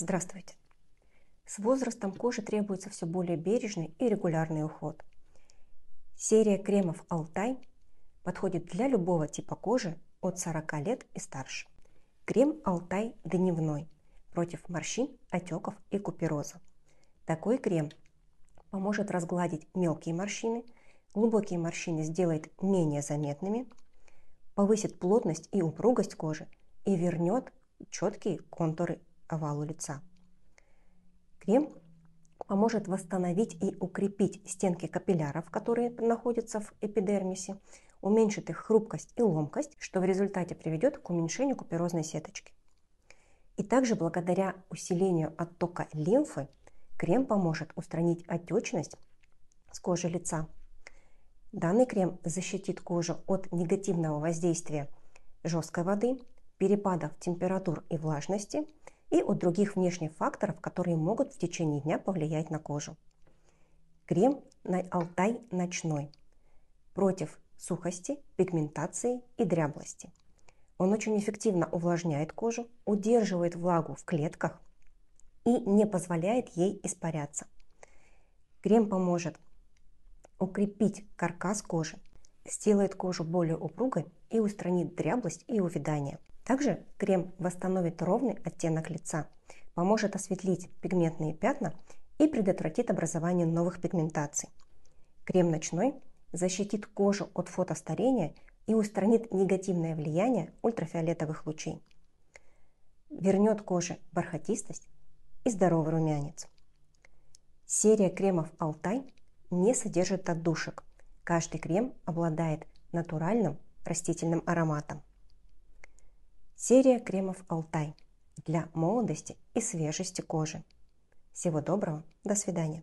Здравствуйте! С возрастом коже требуется все более бережный и регулярный уход. Серия кремов «Алтай» подходит для любого типа кожи от 40 лет и старше. Крем «Алтай» дневной против морщин, отеков и купероза. Такой крем поможет разгладить мелкие морщины, глубокие морщины сделает менее заметными, повысит плотность и упругость кожи и вернет четкие контуры овалу лица. Крем поможет восстановить и укрепить стенки капилляров, которые находятся в эпидермисе, уменьшит их хрупкость и ломкость, что в результате приведет к уменьшению куперозной сеточки. И также благодаря усилению оттока лимфы крем поможет устранить отечность с кожи лица. Данный крем защитит кожу от негативного воздействия жесткой воды, перепадов температур и влажности и от других внешних факторов, которые могут в течение дня повлиять на кожу. Крем на Алтай ночной против сухости, пигментации и дряблости. Он очень эффективно увлажняет кожу, удерживает влагу в клетках и не позволяет ей испаряться. Крем поможет укрепить каркас кожи, сделает кожу более упругой и устранит дряблость и увядание. Также крем восстановит ровный оттенок лица, поможет осветлить пигментные пятна и предотвратит образование новых пигментаций. Крем ночной защитит кожу от фотостарения и устранит негативное влияние ультрафиолетовых лучей. Вернет коже бархатистость и здоровый румянец. Серия кремов «Алтай» не содержит отдушек. Каждый крем обладает натуральным растительным ароматом. Серия кремов «Алтай» для молодости и свежести кожи. Всего доброго, до свидания.